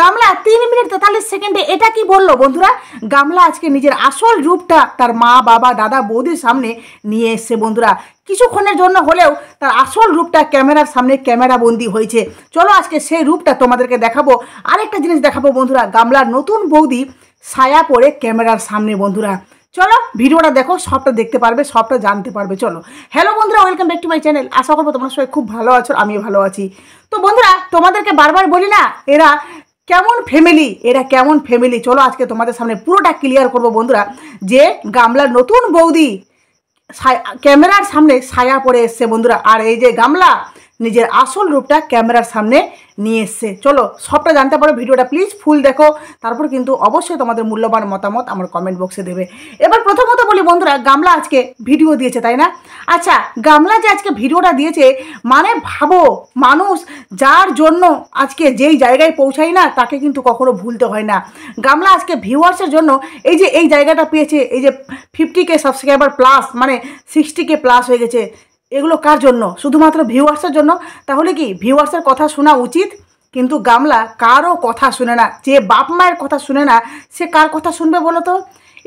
গামলা, তিন মিনিট তেতাল্লিশ সেকেন্ডে এটা কি বলল বন্ধুরা? গামলা আজকে নিজের আসল রূপটা তার মা, বাবা, দাদা, বৌদির সামনে নিয়ে এসছে বন্ধুরা। কিছুক্ষণের জন্য হলেও তার আসল রূপটা ক্যামেরার সামনে ক্যামেরা বন্দি হয়েছে। চলো আজকে সেই রূপটা তোমাদেরকে দেখাবো। আরেকটা জিনিস দেখাবো বন্ধুরা, গামলার নতুন বৌদি ছায়া পড়ে ক্যামেরার সামনে বন্ধুরা। চলো ভিডিওটা দেখো, সবটা দেখতে পারবে, সবটা জানতে পারবে। চলো। হ্যালো বন্ধুরা welcome back to my channel আশা করব তোমরা সবাই খুব ভালো আছো, আমিও ভালো আছি। তো বন্ধুরা, তোমাদেরকে বারবার বলি না, এরা কেমন ফ্যামিলি এরা কেমন ফ্যামিলি চলো আজকে তোমাদের সামনে পুরোটা ক্লিয়ার করব বন্ধুরা। যে গামলার নতুন বৌদি ক্যামেরার সামনে ছায়া পড়ে এসছে বন্ধুরা। আর এই যে গামলা নিজের আসল রূপটা ক্যামেরার সামনে নিয়ে এসছে। চলো, সবটা জানতে পারো, ভিডিওটা প্লিজ ফুল দেখো। তারপর কিন্তু অবশ্যই তোমাদের মূল্যবান মতামত আমার কমেন্ট বক্সে দেবে। এবার প্রথমত বলি বন্ধুরা, গামলা আজকে ভিডিও দিয়েছে, তাই না? আচ্ছা গামলা যে আজকে ভিডিওটা দিয়েছে মানে ভাবো, মানুষ যার জন্য আজকে যেই জায়গায় পৌঁছাই না, তাকে কিন্তু কখনো ভুলতে হয় না। গামলা আজকে ভিউয়ার্সের জন্য এই যে, এই জায়গাটা পেয়েছে, এই যে ফিফটি কে সাবস্ক্রাইবার প্লাস মানে সিক্সটি কে প্লাস হয়ে গেছে। এগুলো কার জন্য? শুধুমাত্র ভিউয়ার্সের জন্য? তাহলে কি ভিউয়ার্সের কথা শোনা উচিত? কিন্তু গামলা কারও কথা শুনে না। যে বাপ মায়ের কথা শুনে না, সে কার কথা শুনবে বলো তো?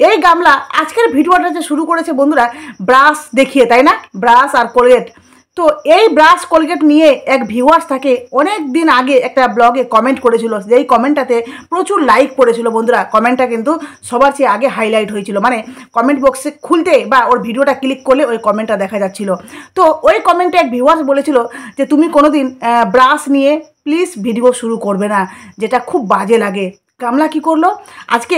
এই গামলা আজকের ভিডিওটা যে শুরু করেছে বন্ধুরা, ব্রাশ দেখিয়ে, তাই না? ব্রাশ আর কোলগেট তো এই ব্রাশ কোলগেট নিয়ে এক ভিউয়ার্স থাকে অনেক দিন আগে একটা ব্লগে কমেন্ট করেছিল। যেই কমেন্টটাতে প্রচুর লাইক পড়েছিল বন্ধুরা। কমেন্টটা কিন্তু সবার চেয়ে আগে হাইলাইট হয়েছিল। মানে কমেন্ট বক্সে খুলতে বা ওর ভিডিওটা ক্লিক করলে ওই কমেন্টটা দেখা যাচ্ছিল। তো ওই কমেন্টে এক ভিউয়ার্স বলেছিল যে, তুমি কোনোদিন ব্রাশ নিয়ে প্লিজ ভিডিও শুরু করবে না, যেটা খুব বাজে লাগে। গামলা কি করল? আজকে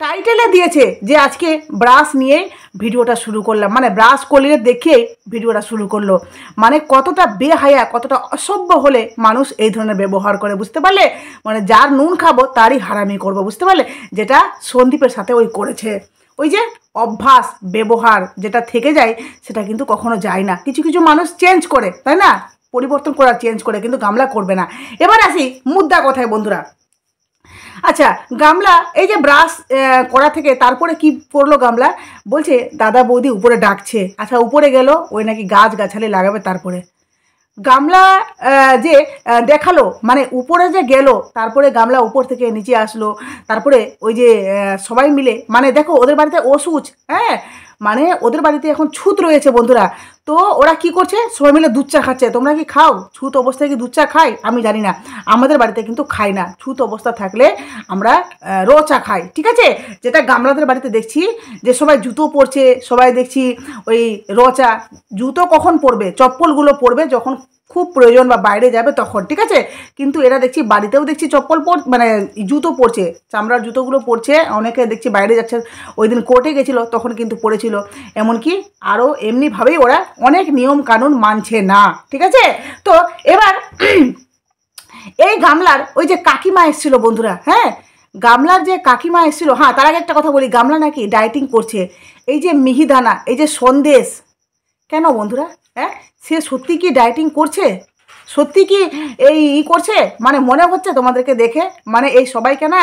টাইটেলে দিয়েছে যে আজকে ব্রাশ নিয়ে ভিডিওটা শুরু করলাম। মানে ব্রাশ করলে দেখে ভিডিওটা শুরু করল। মানে কতটা বেহায়া, কতটা অসভ্য হলে মানুষ এই ধরনের ব্যবহার করে, বুঝতে পারলে? মানে যার নুন খাব, তারই হারামি করব, বুঝতে পারলে? যেটা সন্দীপের সাথে ওই করেছে। ওই যে অভ্যাস, ব্যবহার যেটা থেকে যায়, সেটা কিন্তু কখনো যায় না। কিছু কিছু মানুষ চেঞ্জ করে, তাই না? পরিবর্তন করার চেঞ্জ করে, কিন্তু গামলা করবে না। এবার আসি মুদ্রা কথায়, বন্ধুরা। আচ্ছা গামলা, এই যে ব্রাশ করা থেকে তারপরে কি করল গামলা? বলছে, দাদা বৌদি উপরে ডাকছে। আচ্ছা উপরে গেল, ওই নাকি গাছ গাছালি লাগাবে তারপরে। গামলা যে দেখাল মানে উপরে যে গেল, তারপরে গামলা উপর থেকে নিচে আসলো, তারপরে ওই যে সবাই মিলে মানে দেখো, ওদের বাড়িতে ওষুধ হ্যাঁ? মানে ওদের বাড়িতে এখন ছুত রয়েছে বন্ধুরা। তো ওরা কি করছে? সবাই মিলে দুধ চা খাচ্ছে। তোমরা কি খাও? ছুত অবস্থায় কি দুধ চা খাই? আমি জানি না। আমাদের বাড়িতে কিন্তু খাই না। ছুত অবস্থা থাকলে আমরা রো চা খাই। ঠিক আছে? যেটা গামলাদের বাড়িতে দেখছি, যে সবাই জুতো পরছে, সবাই দেখছি ওই রো চা। জুতো কখন পরবে? চপ্পলগুলো পরবে যখন খুব প্রয়োজন বা বাইরে যাবে তখন। ঠিক আছে? কিন্তু এরা দেখছি বাড়িতেও দেখছি চপ্পল পর মানে জুতো পরছে। চামড়ার জুতোগুলো পরছে। অনেকে দেখছি বাইরে যাচ্ছে। ওই দিন কোর্টে গেছিল, তখন কিন্তু পড়েছিল এমনকি আরও এমনিভাবেই ওরা অনেক নিয়ম কানুন মানছে না, ঠিক আছে? তো এবার এই গামলার ওই যে কাকিমা এসেছিল বন্ধুরা হ্যাঁ? গামলার যে কাকিমা এসেছিল হ্যাঁ তার আগে একটা কথা বলি, গামলা নাকি ডায়েটিং করছে। এই যে মিহিদানা, এই যে সন্দেশ, কেন বন্ধুরা? হ্যাঁ? সে সত্যি কি ডায়েটিং করছে? সত্যি কি এই ই করছে? মানে মনে হচ্ছে তোমাদেরকে দেখে? মানে এই সবাইকে না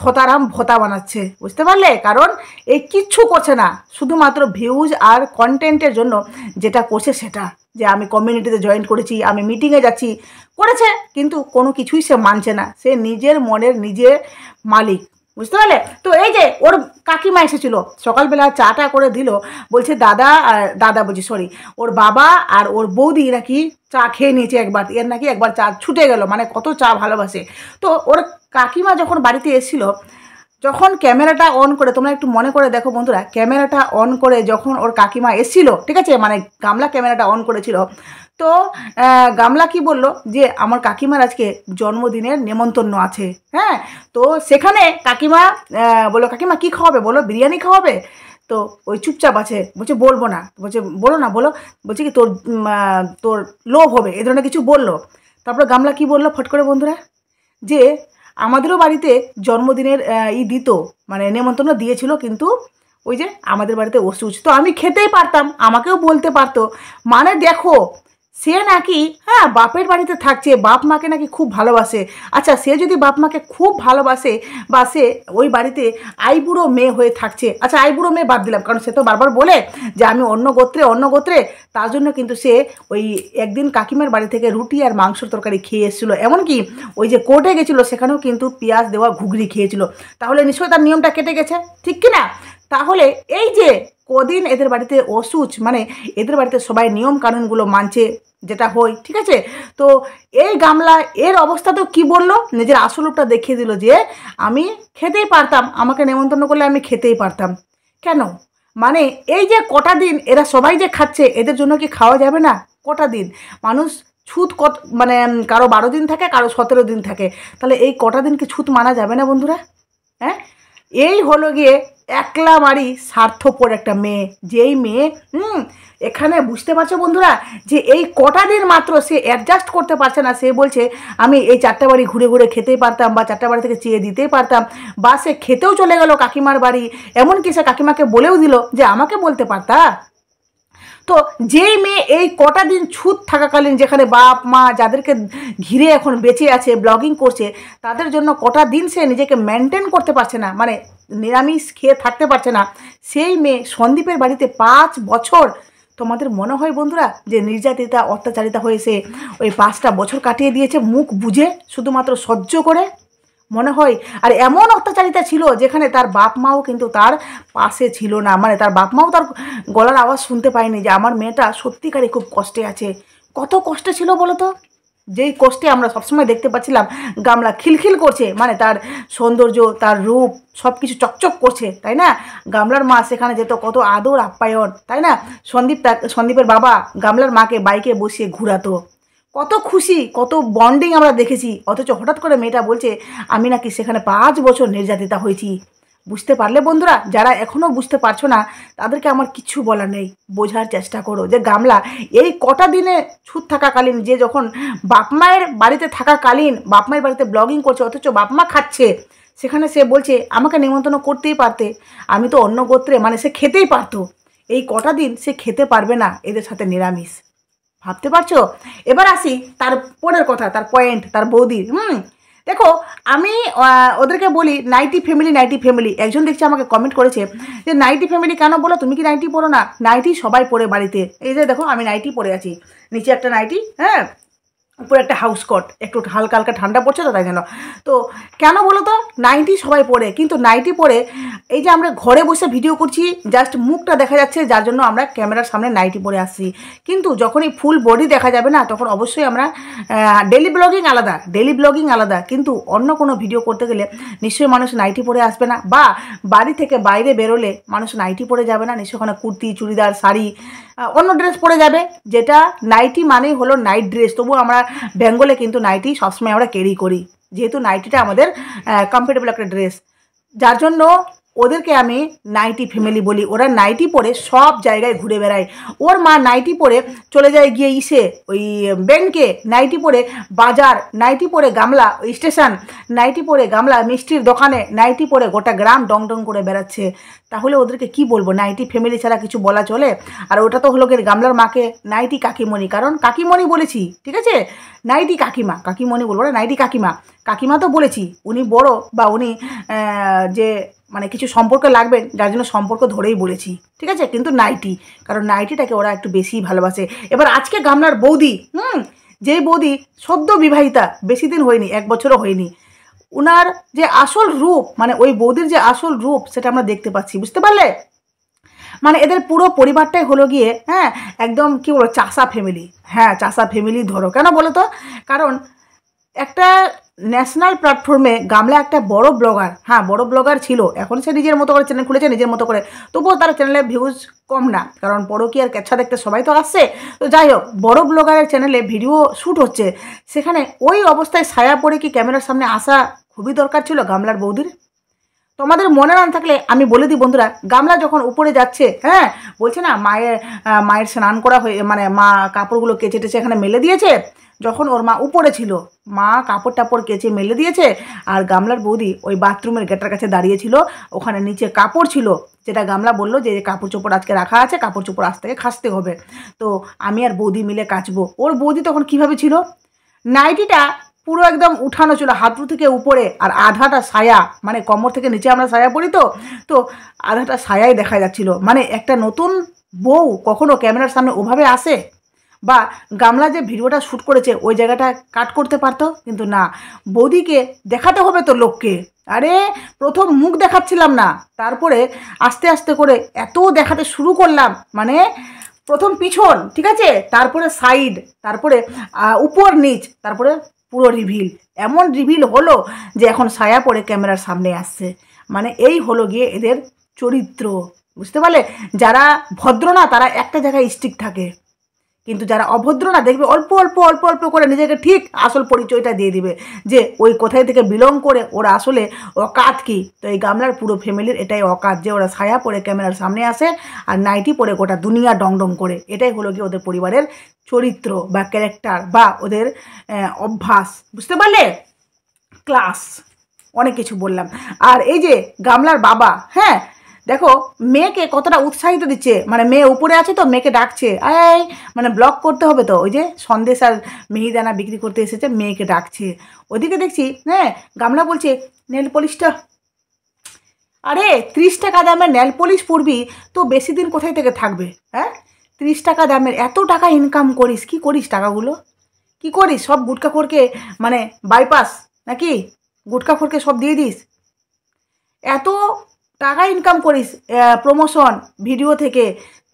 থতারাম ভোতা বানাচ্ছে, বুঝতে পারলে? কারণ এই কিচ্ছু করছে না। শুধুমাত্র ভিউজ আর কন্টেন্টের জন্য যেটা করছে সেটা। যে আমি কমিউনিটিতে জয়েন করেছি, আমি মিটিংয়ে যাচ্ছি, করেছে। কিন্তু কোনো কিছুই সে মানছে না। সে নিজের মনের নিজের মালিক। বুঝতে পারলে? তো এই যে ওর কাকিমা এসেছিল, সকালবেলা চাটা করে দিল, বলছে, দাদা আর দাদা বলছি সরি ওর বাবা আর ওর বৌদি নাকি চা খেয়ে নিয়েছে একবার, এর নাকি একবার চা ছুটে গেল মানে কত চা ভালোবাসে। তো ওর কাকিমা যখন বাড়িতে এসেছিল যখন ক্যামেরাটা অন করে, তোমরা একটু মনে করে দেখো বন্ধুরা, ক্যামেরাটা অন করে যখন ওর কাকিমা এসেছিল, ঠিক আছে? মানে গামলা ক্যামেরাটা অন করেছিল। তো গামলা কি বলল? যে আমার কাকিমার আজকে জন্মদিনের নেমন্তন্ন আছে। হ্যাঁ? তো সেখানে কাকিমা বলল, কাকিমা, কি খাওয়াবে? বলো, বিরিয়ানি খাওয়াবে? তো ওই চুপচাপ আছে। বলছে, বলব না। বলছে, বলো না, বলো। বলছে কি, তোর তোর লোভ হবে। এ ধরনের কিছু বলল। তারপর গামলা কি বলল? ফট করে বন্ধুরা, যে আমাদেরও বাড়িতে জন্মদিনের ই দিত মানে নেমন্তন্ন দিয়েছিল, কিন্তু ওই যে আমাদের বাড়িতে ওষুধ তো আমি খেতেই পারতাম, আমাকেও বলতে পারতো মানে দেখো সে নাকি হ্যাঁ বাপের বাড়িতে থাকছে, বাপ মাকে নাকি খুব ভালোবাসে। আচ্ছা সে যদি বাপ মাকে খুব ভালোবাসে বা সে ওই বাড়িতে আইবুড়ো মেয়ে হয়ে থাকছে আচ্ছা আইবুড়ো মেয়ে বাদ দিলাম, কারণ সে তো বারবার বলে যে আমি অন্য গোত্রে অন্য গোত্রে, তার জন্য কিন্তু সে ওই একদিন কাকিমার বাড়ি থেকে রুটি আর মাংসর তরকারি খেয়ে এসেছিল। এমনকি ওই যে কোর্টে গেছিল, সেখানেও কিন্তু পেঁয়াজ দেওয়া ঘুগরি খেয়েছিল। তাহলে নিশ্চয়ই তার নিয়মটা কেটে গেছে, ঠিক কি না তাহলে এই যে কদিন এদের বাড়িতে অসুচ মানে এদের বাড়িতে সবাই নিয়ম কানুনগুলো মানছে যেটা হয় ঠিক আছে? তো এই গামলা, এর অবস্থা তো কী বলল? নিজের আসল দেখিয়ে দিল যে আমি খেতেই পারতাম, আমাকে নেমন্তন্ন করলে আমি খেতেই পারতাম। কেন? মানে এই যে কটা দিন এরা সবাই যে খাচ্ছে, এদের জন্য কি খাওয়া যাবে না? কটা দিন? মানুষ ছুত কত মানে কারও বারো দিন থাকে, কারও সতেরো দিন থাকে। তাহলে এই কটা দিন কি ছুত মানা যাবে না বন্ধুরা? হ্যাঁ? এই হলো গিয়ে একলা মারি স্বার্থপর একটা মেয়ে। যেই মেয়ে, হুম, এখানে বুঝতে পারছ বন্ধুরা যে এই কটা দিন মাত্র সে অ্যাডজাস্ট করতে পারছে না। সে বলছে, আমি এই চারটা বাড়ি ঘুরে ঘুরে খেতেই পারতাম বা চারটা বাড়ি থেকে চেয়ে দিতেই পারতাম বা সে খেতেও চলে গেল কাকিমার বাড়ি। এমনকি সে কাকিমাকে বলেও দিল যে, আমাকে বলতে পারতা? তো যেই মেয়ে এই কটা দিন ছুত থাকাকালীন যেখানে বাপ, মা যাদেরকে ঘিরে এখন বেঁচে আছে ব্লগিং করছে, তাদের জন্য কটা দিন সে নিজেকে মেনটেন করতে পারছে না মানে নিরামিষ খেয়ে থাকতে পারছে না। সেই মেয়ে সন্দীপের বাড়িতে পাঁচ বছর, তোমাদের মনে হয় বন্ধুরা যে নির্যাতিতা, অত্যাচারিতা হয়েছে ওই পাঁচটা বছর কাটিয়ে দিয়েছে, মুখ বুঝে শুধুমাত্র সহ্য করে মনে হয়। আর এমন অত্যাচারিতা ছিল যেখানে তার বাপ মাও কিন্তু তার পাশে ছিল না। মানে তার বাপ মাও তার গলার আওয়াজ শুনতে পায়নি যে আমার মেয়েটা সত্যিকারে খুব কষ্টে আছে। কত কষ্টে ছিল বলো তো? যেই কষ্টে আমরা সবসময় দেখতে পাচ্ছিলাম, গামলা খিলখিল করছে। মানে তার সৌন্দর্য, তার রূপ সব কিছু চকচক করছে, তাই না? গামলার মা সেখানে যেত, কত আদর আপ্যায়ন, তাই না? সন্দীপ সন্দীপের বাবা গামলার মাকে বাইকে বসিয়ে ঘুরাতো। কত খুশি, কত বন্ডিং আমরা দেখেছি। অথচ হঠাৎ করে মেয়েটা বলছে, আমি নাকি সেখানে পাঁচ বছর নির্যাতিতা হয়েছি। বুঝতে পারলে বন্ধুরা, যারা এখনও বুঝতে পারছ না, তাদেরকে আমার কিচ্ছু বলা নেই। বোঝার চেষ্টা করো যে গামলা, এই কটা দিনে ছুট থাকাকালীন, যে যখন বাপ মায়ের বাড়িতে থাকাকালীন, বাপ মায়ের বাড়িতে ব্লগিং করছে, অথচ বাপ মা খাচ্ছে, সেখানে সে বলছে, আমাকে নিমন্ত্রণ করতেই পারতে। আমি তো অন্য গোত্রে মানে সে খেতেই পারতো। এই কটা দিন সে খেতে পারবে না, এদের সাথে নিরামিষ। ভাবতে পারছ? এবার আসি তার পরের কথা, তার পয়েন্ট তার বৌদির হুম, দেখো, আমি ওদেরকে বলি নাইটি ফ্যামিলি নাইটি ফ্যামিলি একজন দেখছি আমাকে কমেন্ট করেছে যে নাইটি ফ্যামিলি কেন বলো? তুমি কি নাইটি পড়ো না? নাইটি সবাই পড়ে বাড়িতে। এই যে দেখো, আমি নাইটি পড়ে আছি। নিচে একটা নাইটি হ্যাঁ? উপরে একটা হাউস কোট একটু হালকা হালকা ঠান্ডা পড়ছে তো তাই জন্য। তো কেন বলো তো? নাইটি সবাই পরে কিন্তু নাইটি পরে এই যে আমরা ঘরে বসে ভিডিও করছি জাস্ট মুখটা দেখা যাচ্ছে, যার জন্য আমরা ক্যামেরার সামনে নাইটি পরে আসছি। কিন্তু যখনই ফুল বডি দেখা যাবে না, তখন অবশ্যই আমরা ডেলি ব্লগিং আলাদা ডেলি ব্লগিং আলাদা। কিন্তু অন্য কোনো ভিডিও করতে গেলে নিশ্চয়ই মানুষ নাইটি পরে আসবে না, বা বাড়ি থেকে বাইরে বেরোলে মানুষ নাইটি পরে যাবে না, নিশ্চয়ই ওখানে কুর্তি, চুড়িদার, শাড়ি অন্য ড্রেস পরে যাবে, যেটা নাইটি মানেই হলো নাইট ড্রেস তবু আমরা বেঙ্গলে কিন্তু নাইটি সবসময় আমরা ক্যারি করি। যেহেতু নাইটিটা আমাদের কমফোর্টেবল একটা ড্রেস যার জন্য ওদেরকে আমি নাইটি ফ্যামিলি বলি। ওরা নাইটি পরে সব জায়গায় ঘুরে বেড়ায়। ওর মা নাইটি পরে চলে যায় গিয়ে ইসে, ওই ব্যাংকে। নাইটি পরে বাজার, নাইটি পরে গামলা, ওই স্টেশন। নাইটি পরে গামলা, মিষ্টির দোকানে। নাইটি পরে গোটা গ্রাম ডং ডং করে বেড়াচ্ছে। তাহলে ওদেরকে কি বলব? নাইটি ফ্যামিলি ছাড়া কিছু বলা চলে? আর ওটা তো হলো গামলার মাকে নাইটি কাকিমণি। কারণ কাকিমণি বলেছি, ঠিক আছে? নাইটি কাকিমা, কাকিমণি বলব না, নাইটি কাকিমা। কাকিমা তো বলেছি, উনি বড় বা উনি যে মানে কিছু সম্পর্ক লাগবেন যার জন্য সম্পর্ক ধরেই বলেছি, ঠিক আছে? কিন্তু নাইটি, কারণ নাইটিটাকে ওরা একটু বেশি ভালোবাসে। এবার আজকে গামলার বৌদি, হুম যেই বৌদি সদ্য বিবাহিতা, বেশি দিন হয়নি, এক বছরও হয়নি, উনার যে আসল রূপ মানে ওই বৌদির যে আসল রূপ, সেটা আমরা দেখতে পাচ্ছি, বুঝতে পারলে? মানে এদের পুরো পরিবারটাই হলো গিয়ে হ্যাঁ একদম কি বলো চাষা ফ্যামিলি হ্যাঁ চাষা ফ্যামিলি ধরো। কেন বলো তো কারণ একটা ন্যাশনাল প্ল্যাটফর্মে গামলা একটা বড় ব্লগার হ্যাঁ বড় ব্লগার ছিল। এখন সে নিজের মতো করে চ্যানেল খুলেছে, নিজের মতো করে। তবুও তার চ্যানেলে ভিউজ কম না, কারণ বড় কি আর কেচ্ছা দেখতে সবাই তো আসছে। তো যাই হোক, বড় ব্লগারের চ্যানেলে ভিডিও শ্যুট হচ্ছে। সেখানে ওই অবস্থায় ছায়া পড়ে কি ক্যামেরার সামনে আসা খুবই দরকার ছিল গামলার বৌদির? তোমাদের মনে না থাকলে আমি বলে দিই বন্ধুরা, গামলা যখন উপরে যাচ্ছে হ্যাঁ বলছে না, মায়ের মায়ের স্নান করা হয়ে মানে মা কাপড়গুলো কেচে টেচে এখানে মেলে দিয়েছে? যখন ওর মা উপরে ছিল মা কাপড় টাপড় কেচে মেলে দিয়েছে আর গামলার বৌদি ওই বাথরুমের গেটার কাছে দাঁড়িয়েছিল। ওখানে নিচে কাপড় ছিল। যেটা গামলা বলল যে, কাপড় চোপড় আজকে রাখা আছে, কাপড় চোপড় আজ থেকে খাসতে হবে। তো আমি আর বৌদি মিলে কাচবো। ওর বৌদি তখন কীভাবে ছিল? নাইটিটা পুরো একদম উঠানো ছিল হাঁটু থেকে উপরে আর আধাটা সায়া মানে কমর থেকে নিচে আমরা সায়া পরি তো তো আধাটা সায়াই দেখা যাচ্ছিল। মানে একটা নতুন বউ কখনো ক্যামেরার সামনে ওভাবে আসে? বা গামলা যে ভিডিওটা শ্যুট করেছে, ওই জায়গাটা কাট করতে পারতো? কিন্তু না। বৌদিকে দেখাতে হবে তো লোককে। আরে, প্রথম মুখ দেখাচ্ছিলাম না। তারপরে আস্তে আস্তে করে এত দেখাতে শুরু করলাম। মানে প্রথম পিছন ঠিক আছে? তারপরে সাইড তারপরে উপর নিচ, তারপরে পুরো রিভিল এমন রিভিল হলো যে এখন সায়া পড়ে ক্যামেরার সামনে আসছে। মানে এই হলো গিয়ে এদের চরিত্র। বুঝতে পারলে? যারা ভদ্র না, তারা একটা জায়গায় স্টিক থাকে। কিন্তু যারা অভদ্র না, দেখবে অল্প অল্প অল্প অল্প করে নিজেকে ঠিক আসল পরিচয়টা দিয়ে দিবে যে ওই কোথায় থেকে বিলং করে, ওরা আসলে অকাত কি? তো এই গামলার পুরো ফ্যামিলির এটাই অকাত যে ওরা ছায়া পরে ক্যামেরার সামনে আসে আর নাইটি পরে গোটা দুনিয়া ডং ডং করে। এটাই হলো কি ওদের পরিবারের চরিত্র বা ক্যারেক্টার বা ওদের অভ্যাস। বুঝতে পারলে? ক্লাস অনেক কিছু বললাম। আর এই যে গামলার বাবা হ্যাঁ? দেখো, মেয়েকে কতটা উৎসাহিত দিচ্ছে। মানে মেয়ে উপরে আছে তো, মেয়েকে ডাকছে। এই মানে ব্লক করতে হবে তো। ওই যে সন্দেশ আর মিহিদানা বিক্রি করতে এসেছে, মেয়েকে ডাকছে। ওদিকে দেখছি হ্যাঁ গামলা বলছে, নেল পলিশটা আরে, ত্রিশ টাকা দামের নেল পলিশ পরবি, তো বেশি দিন কোথায় থেকে থাকবে? হ্যাঁ? ত্রিশ টাকা দামের এত টাকা ইনকাম করিস, কি করিস টাকাগুলো? কি করিস? সব গুটকা খোরকে মানে বাইপাস নাকি? গুটকা খোরকে সব দিয়ে দিস। এত টাকা ইনকাম করিস প্রমোশন ভিডিও থেকে,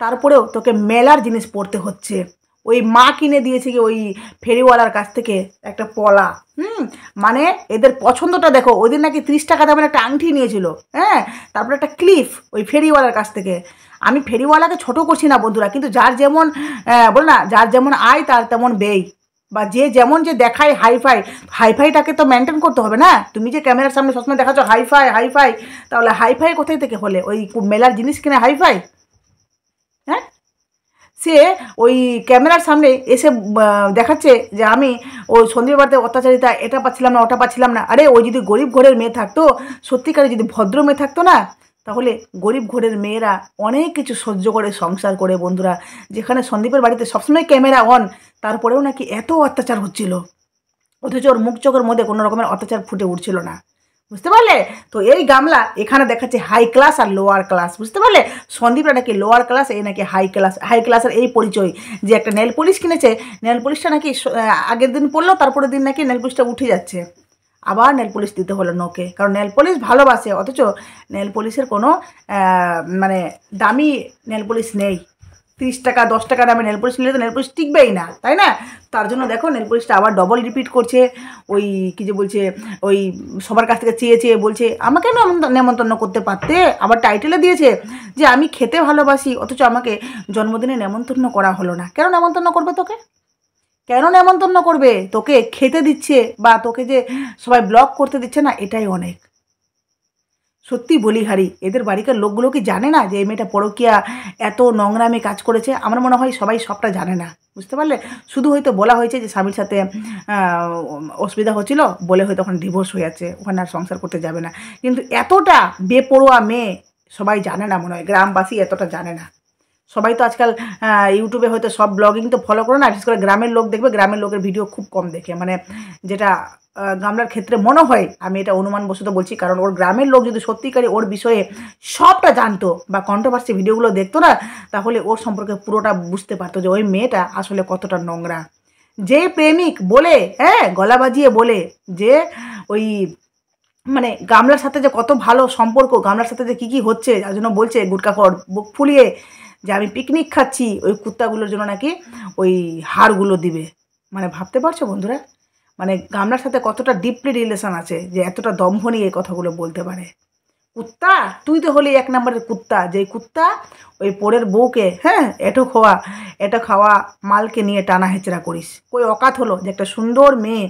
তারপরেও তোকে মেলার জিনিস পড়তে হচ্ছে। ওই মা কিনে দিয়েছে কি ওই ফেরিওয়ালার কাছ থেকে একটা পলা, হুম? মানে এদের পছন্দটা দেখো ওই দিন নাকি ত্রিশ টাকা দামের একটা আংটি নিয়েছিল হ্যাঁ? তারপরে একটা ক্লিফ ওই ফেরিওয়ালার কাছ থেকে। আমি ফেরিওয়ালাকে ছোট করছি না বন্ধুরা, কিন্তু যার যেমন বল না, যার যেমন আয়, তার তেমন ব্যয়। বা যে যেমন যে দেখায় হাইফাই হাইফাইটাকে তো মেনটেন করতে হবে না? তুমি যে ক্যামেরার সামনে সবসময় দেখাচ্ছ হাইফাই হাইফাই তাহলে হাইফাই কোথায় থেকে হলে? ওই মেলার জিনিস কিনে হাইফাই হ্যাঁ? সে ওই ক্যামেরার সামনে এসে দেখাচ্ছে যে আমি ওই সন্দীপ বাড়িতে অত্যাচারিতা, এটা পাচ্ছিলাম না, ওটা পাচ্ছিলাম না। আরে, ওই যদি গরিব ঘরের মেয়ে থাকতো, সত্যিকারে যদি ভদ্র মেয়ে থাকতো না তাহলে গরিব ঘরের মেয়েরা অনেক কিছু সহ্য করে, সংসার করে বন্ধুরা। যেখানে সন্দীপের বাড়িতে সবসময় ক্যামেরা অন তারপরেও নাকি এত অত্যাচার হচ্ছিল। অথচ ওর মুখ চোখের মধ্যে কোনো রকমের অত্যাচার ফুটে উঠছিল না। বুঝতে পারলে? তো এই গামলা এখানে দেখাচ্ছে হাই ক্লাস আর লোয়ার ক্লাস বুঝতে পারলে? সন্দীপরা নাকি লোয়ার ক্লাস এই নাকি হাই ক্লাস হাই ক্লাসের এই পরিচয়। যে একটা নেল পলিশ কিনেছে নেল পলিশটা নাকি আগের দিন পড়ল তারপরের দিন নাকি নেল পলিশটা উঠে যাচ্ছে। আবার নেল পলিশ দিতে হলো নোকে। কারণ নেল পলিশ ভালোবাসে, অথচ নেল পলিশের কোনো মানে দামি নেল পলিশ নেই। তিরিশ টাকা, দশ টাকা দামে নেল পলিশ নিলে তো নেল পলিশ টিকবেই না, তাই না? তার জন্য দেখো নেল পলিশটা আবার ডবল রিপিট করছে, ওই কী যে বলছে, ওই সবার কাছ থেকে চেয়ে চেয়ে বলছে, আমাকে নেমন্তন্ন করতে পারতে? আবার টাইটেলে দিয়েছে যে, আমি খেতে ভালোবাসি, অথচ আমাকে জন্মদিনে নেমন্তন্ন করা হলো না। কেন নেমন্তন্ন করবে তোকে? কেন নেমন্তন্ন করবে? তোকে খেতে দিচ্ছে বা তোকে যে সবাই ব্লক করতে দিচ্ছে না, এটাই অনেক। সত্যি বলি হারি এদের বাড়িকার লোকগুলো কি জানে না যে এই মেয়েটা পরকিয়া এত নোংরামে কাজ করেছে? আমার মনে হয় সবাই সবটা জানে না। বুঝতে পারলে? শুধু হয়তো বলা হয়েছে যে স্বামীর সাথে অসুবিধা হচ্ছিল, বলে হয়তো ওখানে ডিভোর্স হয়ে যাচ্ছে, ওখানে আর সংসার করতে যাবে না। কিন্তু এতটা বেপরোয়া মেয়ে সবাই জানে না মনে হয়, গ্রামবাসী এতটা জানে না। সবাই তো আজকাল ইউটিউবে হয়তো সব ব্লগিং তো ফলো করে না বিশেষ করে গ্রামের লোক দেখবে, গ্রামের লোকের ভিডিও খুব কম দেখে। মানে যেটা গামলার ক্ষেত্রে মনে হয়, আমি এটা অনুমান বসত বলছি, কারণ ওর গ্রামের লোক যদি সত্যিকারই ওর বিষয়ে সবটা জানতো বা কন্ট্রোভার্সি ভিডিওগুলো দেখতো না, তাহলে ওর সম্পর্কে পুরোটা বুঝতে পারতো যে ওই মেয়েটা আসলে কতটা নোংরা। যে প্রেমিক বলে হ্যাঁ গলা বাজিয়ে বলে যে ওই মানে গামলার সাথে যে কত ভালো সম্পর্ক, গামলার সাথে যে কী কী হচ্ছে, যার জন্য বলছে গুটকাখড় বুক ফুলিয়ে যে আমি পিকনিক খাচ্ছি, ওই কুত্তাগুলোর জন্য নাকি ওই হাড়গুলো দিবে। মানে ভাবতে পারছ বন্ধুরা? মানে গামলার সাথে কতটা ডিপলি রিলেশন আছে যে এতটা দম্ভ নিয়ে এই কথাগুলো বলতে পারে। কুত্তা? তুই তো হলি এক নম্বরের কুত্তা। যে কুত্তা ওই পরের বউকে হ্যাঁ এটো খাওয়া এটা খাওয়া মালকে নিয়ে টানা হেঁচড়া করিস। কই অকাত হলো যে একটা সুন্দর মেয়ে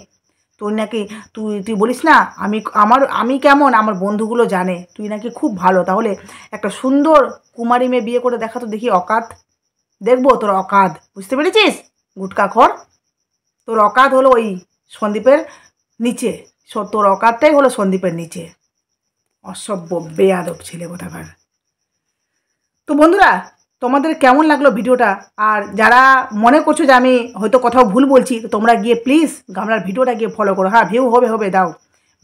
তুই নাকি, তুই তুই বলিস না, আমি আমার, আমি কেমন, আমার বন্ধুগুলো জানে, তুই নাকি খুব ভালো। তাহলে একটা সুন্দর কুমারী মেয়ে বিয়ে করে দেখা তো দেখি অকাত। দেখব তোর অকাত, বুঝতে পেরেছিস? গুটকা খর তোর অকাত হলো ওই সন্দীপের নিচে তোর অকারটাই হলো সন্দীপের নিচে। অসভ্য, বেয়াদব ছেলে কোথাকার তো বন্ধুরা তোমাদের কেমন লাগল ভিডিওটা? আর যারা মনে করছ যে আমি হয়তো কোথাও ভুল বলছি, তো তোমরা গিয়ে প্লিজ গামলার ভিডিওটা গিয়ে ফলো করো। হ্যাঁ ভিউ হবে হবে, দাও।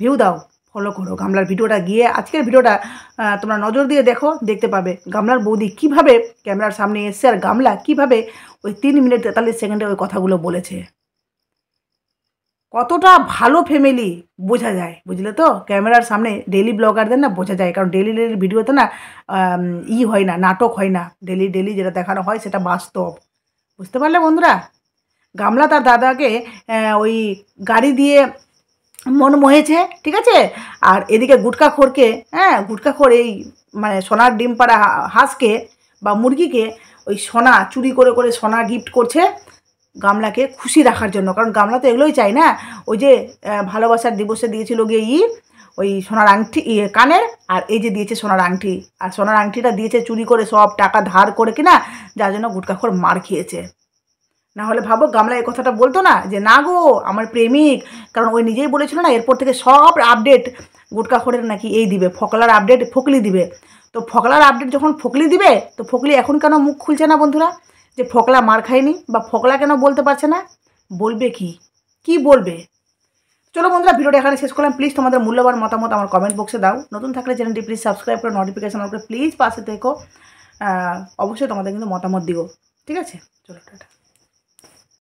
ভিউ দাও ফলো করো। গামলার ভিডিওটা গিয়ে আজকের ভিডিওটা তোমরা নজর দিয়ে দেখো, দেখতে পাবে গামলার বৌদি কীভাবে ক্যামেরার সামনে এসছে আর গামলা কীভাবে ওই তিন মিনিট তেতাল্লিশ সেকেন্ডে ওই কথাগুলো বলেছে। কতটা ভালো ফ্যামিলি বোঝা যায়, বুঝলে তো? ক্যামেরার সামনে ডেলি ব্লগারদের না বোঝা যায়, কারণ ডেলি ডেলি ভিডিওতে না ই হয় না, নাটক হয় না। ডেলি ডেলি যেটা দেখানো হয় সেটা বাস্তব। বুঝতে পারলে বন্ধুরা? গামলা তার দাদাকে ওই গাড়ি দিয়ে মন মোহেছে, ঠিক আছে? আর এদিকে গুটকা খোরকে হ্যাঁ গুটকা খোর এই মানে সোনার ডিম পাড়া হাঁসকে বা মুরগিকে ওই সোনা চুরি করে করে সোনা গিফট করছে। গামলাকে খুশি রাখার জন্য। কারণ গামলা তো এগুলোই চাই না? ওই যে ভালোবাসার দিবসে দিয়েছিল গিয়ে ই, ওই সোনার আংটি ইয়ে কানের, আর এই যে দিয়েছে সোনার আংটি। আর সোনার আংটিটা দিয়েছে চুরি করে সব টাকা ধার করে কিনা, যার জন্য গুটকাখোর মার খেয়েছে। না হলে ভাবো গামলা এই কথাটা বলতো না যে, না গো, আমার প্রেমিক। কারণ ওই নিজেই বলেছিল না, এরপর থেকে সব আপডেট গুটকাখোরের নাকি এই দিবে, ফকলার আপডেট ফকলি দিবে। তো ফকলার আপডেট যখন ফকলি দিবে, তো ফকলি এখন কেন মুখ খুলছে না বন্ধুরা? যে ফকলা মার খায়নি বা ফকলা কেন বলতে পারছে না? বলবে কি? কি বলবে? চলো বন্ধুরা, ভিডিওটা এখানে শেষ করলাম। প্লিজ তোমাদের মূল্যবান মতামত আমার কমেন্ট বক্সে দাও। নতুন থাকলে চ্যানেলটি প্লিজ সাবস্ক্রাইব করে নোটিফিকেশন করে প্লিজ পাশে থেকো। অবশ্যই তোমাদের কিন্তু মতামত দিও। ঠিক আছে? চলো, টাটা।